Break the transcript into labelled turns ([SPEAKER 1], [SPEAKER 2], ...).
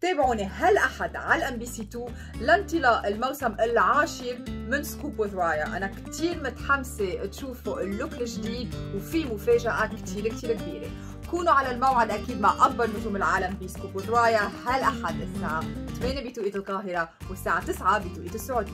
[SPEAKER 1] تابعوني هالأحد على ال MBC 2 لانطلاق الموسم العاشر من Scoop with Raya. أنا كتير متحمسة تشوفوا ال look الجديد وفي مفاجأة كتير كتير كبيرة. كونوا على الموعد أكيد مع أكبر نجوم العالم ب Scoop with Raya هالأحد الساعة 8 بتوقيت القاهرة والساعة 9 بتوقيت السعودية.